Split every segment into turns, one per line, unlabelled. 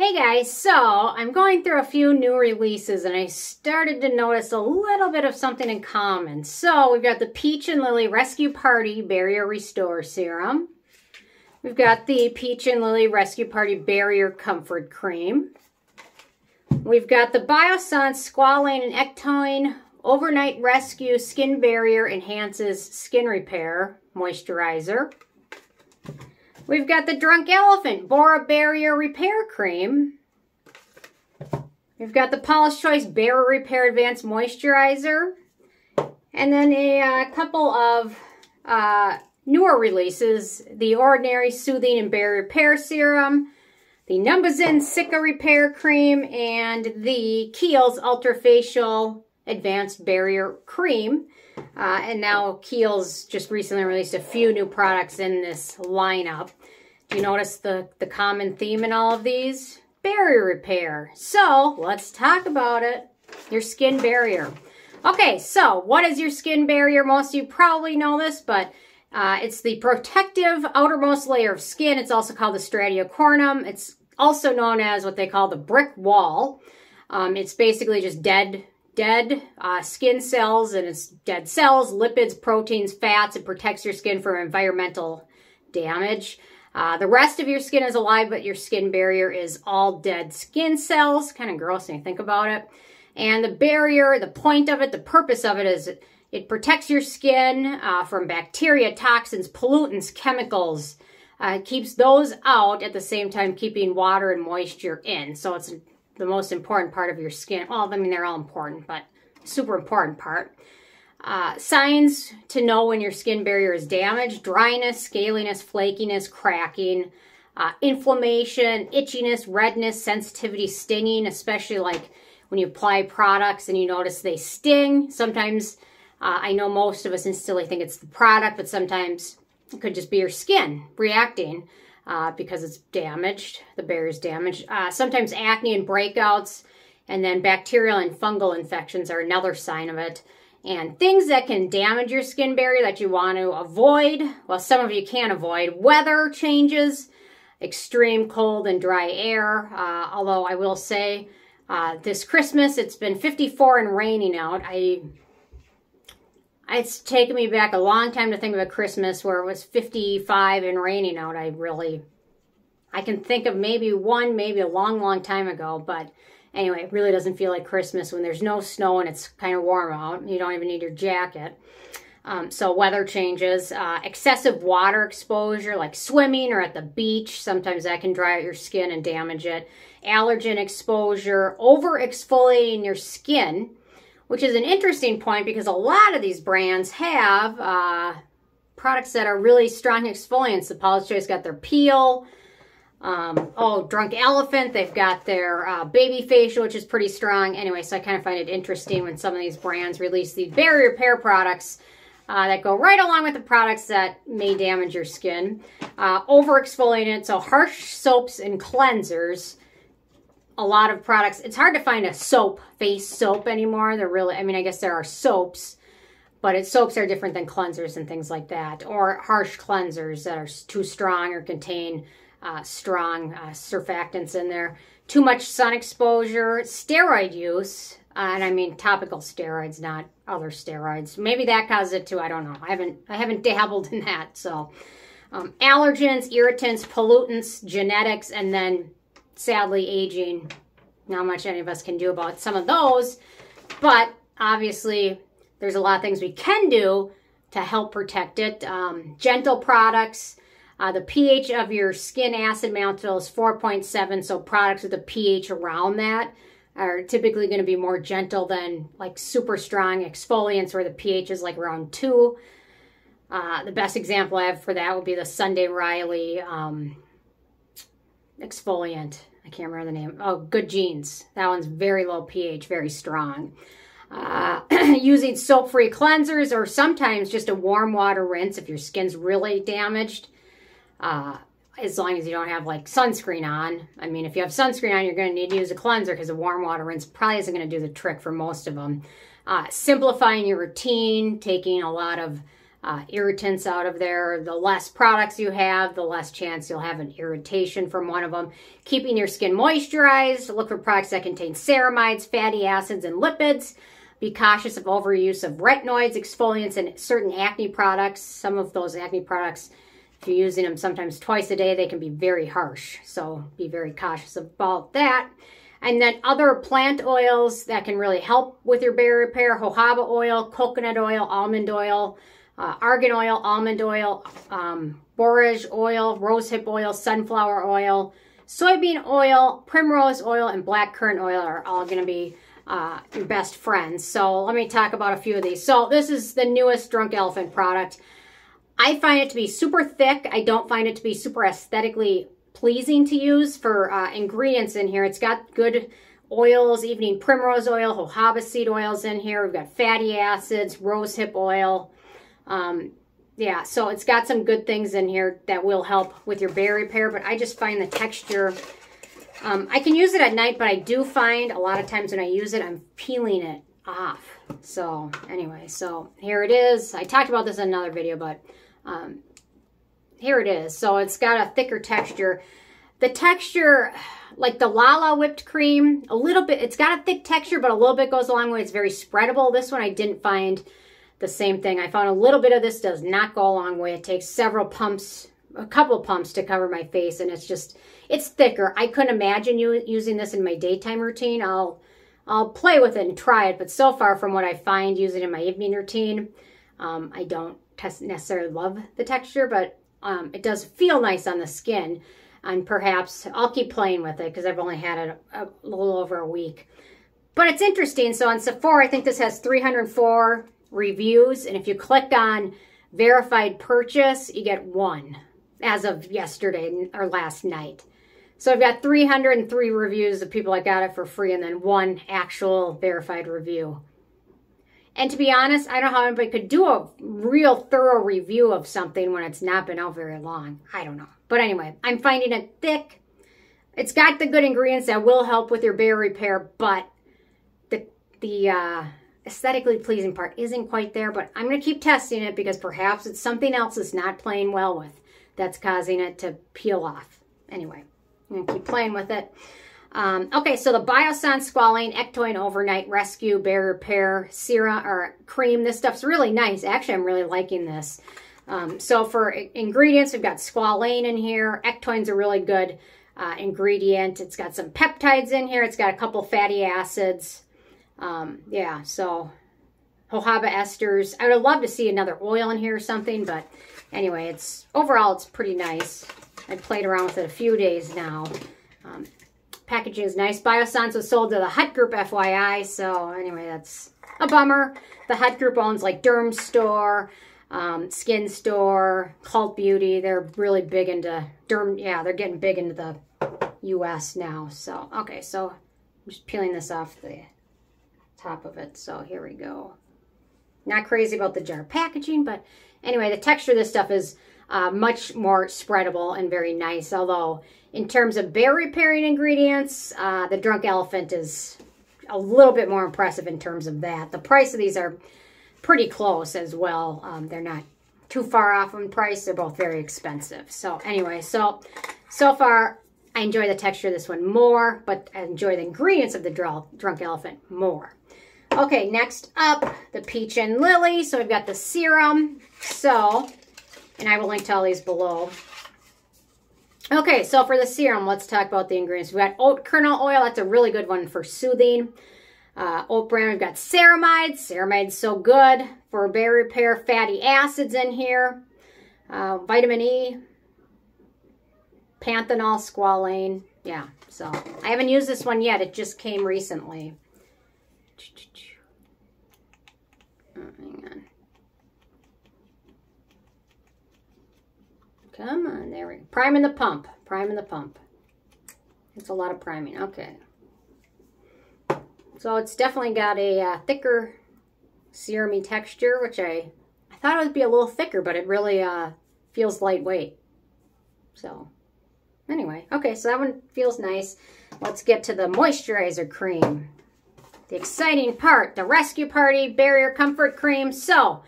Hey guys, so I'm going through a few new releases and I started to notice a little bit of something in common. So we've got the Peach and Lily Rescue Party Barrier Restore Serum. We've got the Peach and Lily Rescue Party Barrier Comfort Cream. We've got the Biossance Squalane and Ectoine Overnight Rescue Skin Barrier Enhances Skin Repair Moisturizer. We've got the Drunk Elephant Bora Barrier Repair Cream. We've got the Paula's Choice Barrier Repair Advanced Moisturizer. And then a uh, couple of uh, newer releases. The Ordinary Soothing and Barrier Repair Serum. The Numbuzin Cica Repair Cream. And the Kiehl's Ultra Facial Advanced Barrier Cream. Uh, and now Kiehl's just recently released a few new products in this lineup. Do you notice the, the common theme in all of these? Barrier repair. So let's talk about it. Your skin barrier. Okay, so what is your skin barrier? Most of you probably know this, but uh, it's the protective outermost layer of skin. It's also called the corneum. It's also known as what they call the brick wall. Um, it's basically just dead dead uh, skin cells and it's dead cells, lipids, proteins, fats. It protects your skin from environmental damage. Uh, the rest of your skin is alive, but your skin barrier is all dead skin cells. Kind of gross when you think about it. And the barrier, the point of it, the purpose of it is it protects your skin uh, from bacteria, toxins, pollutants, chemicals. Uh, keeps those out at the same time keeping water and moisture in. So it's the most important part of your skin. Well, I mean, they're all important, but super important part. Uh, signs to know when your skin barrier is damaged, dryness, scaliness, flakiness, cracking, uh, inflammation, itchiness, redness, sensitivity, stinging, especially like when you apply products and you notice they sting. Sometimes, uh, I know most of us instantly think it's the product, but sometimes it could just be your skin reacting uh, because it's damaged, the barrier's damaged. Uh, sometimes acne and breakouts, and then bacterial and fungal infections are another sign of it. And things that can damage your skin barrier that you want to avoid, well, some of you can't avoid, weather changes, extreme cold and dry air. Uh, although I will say, uh, this Christmas, it's been 54 and raining out. I it's taken me back a long time to think of a Christmas where it was 55 and raining out. I really, I can think of maybe one, maybe a long, long time ago, but anyway, it really doesn't feel like Christmas when there's no snow and it's kind of warm out. You don't even need your jacket. Um, so weather changes, uh, excessive water exposure like swimming or at the beach, sometimes that can dry out your skin and damage it. Allergen exposure, over exfoliating your skin, which is an interesting point because a lot of these brands have uh, products that are really strong exfoliants. The Paula's Choice got their peel. Um, oh, Drunk Elephant, they've got their uh, baby facial, which is pretty strong. Anyway, so I kind of find it interesting when some of these brands release these barrier repair products uh, that go right along with the products that may damage your skin. Uh, over exfoliating so harsh soaps and cleansers a lot of products. It's hard to find a soap, face soap anymore. They're really, I mean, I guess there are soaps, but it, soaps are different than cleansers and things like that. Or harsh cleansers that are too strong or contain uh, strong uh, surfactants in there. Too much sun exposure, steroid use, uh, and I mean topical steroids, not other steroids. Maybe that causes it too. I don't know. I haven't I haven't dabbled in that. So um, allergens, irritants, pollutants, genetics, and then sadly aging. Not much any of us can do about some of those, but obviously there's a lot of things we can do to help protect it. Um, gentle products. Uh, the pH of your skin acid mantle is 4.7, so products with a pH around that are typically going to be more gentle than like super strong exfoliants where the pH is like around 2. Uh, the best example I have for that would be the Sunday Riley um, exfoliant. I can't remember the name. Oh, Good Genes. That one's very low pH, very strong. Uh, using soap-free cleansers or sometimes just a warm water rinse if your skin's really damaged. Uh, as long as you don't have like sunscreen on. I mean, if you have sunscreen on, you're going to need to use a cleanser because a warm water rinse probably isn't going to do the trick for most of them. Uh, simplifying your routine, taking a lot of uh, irritants out of there. The less products you have, the less chance you'll have an irritation from one of them. Keeping your skin moisturized, look for products that contain ceramides, fatty acids, and lipids. Be cautious of overuse of retinoids, exfoliants, and certain acne products. Some of those acne products, if you're using them sometimes twice a day, they can be very harsh. So be very cautious about that. And then other plant oils that can really help with your barrier repair, jojoba oil, coconut oil, almond oil, uh, argan oil, almond oil, um, borage oil, rosehip oil, sunflower oil, soybean oil, primrose oil, and black currant oil are all going to be uh, your best friends. So let me talk about a few of these. So this is the newest Drunk Elephant product. I find it to be super thick. I don't find it to be super aesthetically pleasing to use for uh, ingredients in here. It's got good oils, evening primrose oil, jojoba seed oils in here. We've got fatty acids, rosehip oil. Um, yeah, so it's got some good things in here that will help with your barrier repair, but I just find the texture um, I can use it at night, but I do find a lot of times when I use it, I'm peeling it off. So anyway, so here it is. I talked about this in another video, but um, here it is. So it's got a thicker texture. The texture, like the Lala whipped cream, a little bit, it's got a thick texture, but a little bit goes a long way. It's very spreadable. This one I didn't find the same thing. I found a little bit of this does not go a long way. It takes several pumps, a couple pumps to cover my face, and it's just, it's thicker. I couldn't imagine you using this in my daytime routine. I'll I'll play with it and try it, but so far from what I find using it in my evening routine, um, I don't necessarily love the texture, but um, it does feel nice on the skin. And perhaps I'll keep playing with it because I've only had it a, a little over a week. But it's interesting. So on Sephora, I think this has 304 reviews. And if you click on verified purchase, you get one as of yesterday or last night. So I've got 303 reviews of people that got it for free and then one actual verified review. And to be honest, I don't know how anybody could do a real thorough review of something when it's not been out very long. I don't know. But anyway, I'm finding it thick. It's got the good ingredients that will help with your barrier repair, but the, the uh, aesthetically pleasing part isn't quite there. But I'm going to keep testing it because perhaps it's something else it's not playing well with that's causing it to peel off. Anyway. I'm going to keep playing with it. Um, okay, so the Biossance Squalane Ectoin Overnight Rescue Barrier Repair Serum or Cream. This stuff's really nice. Actually, I'm really liking this. Um, so for ingredients, we've got squalane in here. Ectoin's a really good uh, ingredient. It's got some peptides in here. It's got a couple fatty acids. Um, yeah, so jojoba esters. I would love to see another oil in here or something, but anyway, it's overall, it's pretty nice. I played around with it a few days now. Um, packaging is nice. Biossance was sold to the Hut Group, FYI. So anyway, that's a bummer. The Hut Group owns like Dermstore, um, Skin Store, Cult Beauty. They're really big into Derm. Yeah, they're getting big into the U.S. now. So, okay, so I'm just peeling this off the top of it. So here we go. Not crazy about the jar packaging, but anyway, the texture of this stuff is uh, much more spreadable and very nice. Although in terms of barrier repairing ingredients, uh, the Drunk Elephant is a little bit more impressive in terms of that. The price of these are pretty close as well. Um, they're not too far off in price. They're both very expensive. So anyway, so so far I enjoy the texture of this one more, but I enjoy the ingredients of the Drunk Elephant more. Okay, next up, the Peach and Lily. So we've got the serum. So and I will link to all these below. Okay, so for the serum, let's talk about the ingredients. We've got oat kernel oil. That's a really good one for soothing. Uh, oat bran, we've got ceramides. Ceramides so good for barrier repair. Fatty acids in here. Uh, vitamin E. Panthenol, squalane. Yeah, so I haven't used this one yet. It just came recently. Oh, hang on. Come on, there we go. Priming the pump. Priming the pump. It's a lot of priming. Okay. So it's definitely got a uh, thicker serumy texture, which I, I thought it would be a little thicker, but it really uh, feels lightweight. So anyway, okay, so that one feels nice. Let's get to the moisturizer cream. The exciting part, the Rescue Party Barrier Comfort Cream. So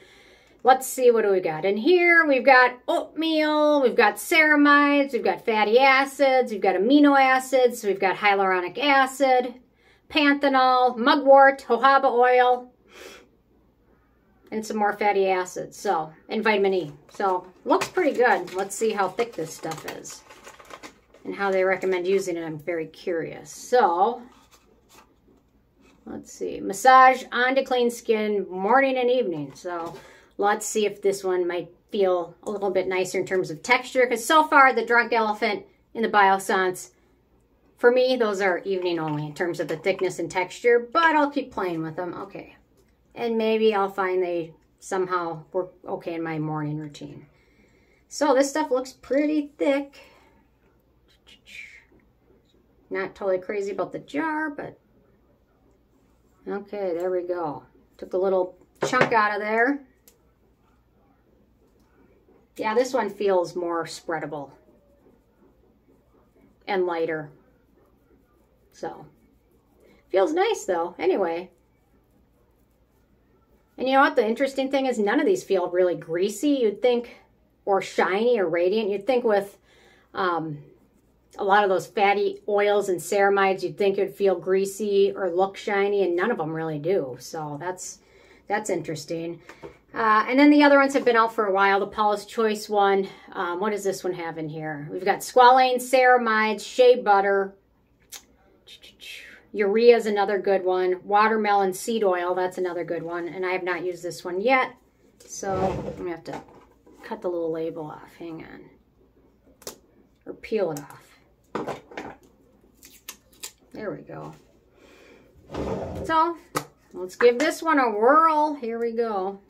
let's see what do we got? In here we've got oatmeal we've got ceramides we've got fatty acids we've got amino acids we've got hyaluronic acid panthenol mugwort jojoba oil and some more fatty acids. So and vitamin e. So looks pretty good. Let's see how thick this stuff is and how they recommend using it. I'm very curious. So let's see massage on to clean skin morning and evening so Let's see if this one might feel a little bit nicer in terms of texture because so far the Drunk Elephant in the Biossance, for me, those are evening only in terms of the thickness and texture, but I'll keep playing with them. Okay. And maybe I'll find they somehow work okay in my morning routine. So this stuff looks pretty thick. Not totally crazy about the jar, but okay, there we go. Took a little chunk out of there. Yeah, this one feels more spreadable and lighter. So, feels nice though. Anyway. And you know what? The interesting thing is none of these feel really greasy. You'd think, or shiny or radiant. You'd think with um, a lot of those fatty oils and ceramides, you'd think it'd feel greasy or look shiny, and none of them really do. So that's that's interesting. Uh, and then the other ones have been out for a while. The Paula's Choice one. Um, what does this one have in here? We've got squalane, ceramides, shea butter. Urea is another good one. Watermelon seed oil, that's another good one. And I have not used this one yet. So I'm going to have to cut the little label off. Hang on. Or peel it off. There we go. So let's give this one a whirl. Here we go.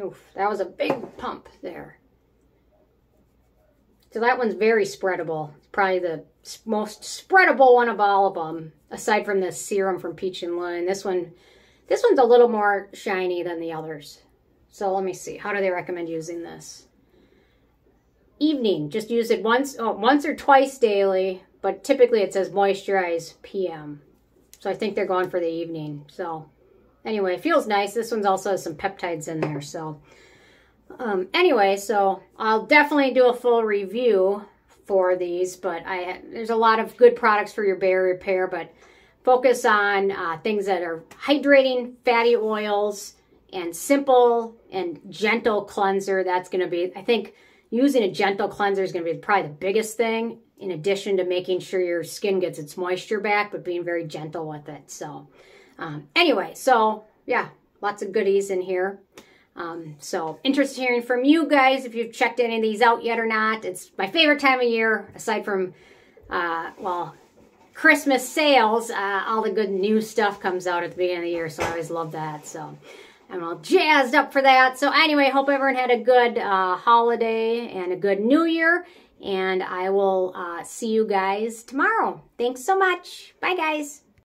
Oof, that was a big pump there. So that one's very spreadable. It's probably the most spreadable one of all of them, aside from the serum from Peach and. And this one, this one's a little more shiny than the others. So let me see. How do they recommend using this? Evening. Just use it once, oh, once or twice daily, but typically it says moisturize PM. So I think they're going for the evening. So Anyway, feels nice. This one's also has some peptides in there. So um, anyway, so I'll definitely do a full review for these, but I there's a lot of good products for your barrier repair, but focus on uh, things that are hydrating, fatty oils, and simple and gentle cleanser. That's going to be, I think, using a gentle cleanser is going to be probably the biggest thing in addition to making sure your skin gets its moisture back, but being very gentle with it. So um, anyway, so yeah, lots of goodies in here. Um, so interested hearing from you guys if you've checked any of these out yet or not. It's my favorite time of year, aside from, uh, well, Christmas sales. Uh, all the good new stuff comes out at the beginning of the year, so I always love that. So I'm all jazzed up for that. So anyway, hope everyone had a good uh, holiday and a good new year. And I will uh, see you guys tomorrow. Thanks so much. Bye, guys.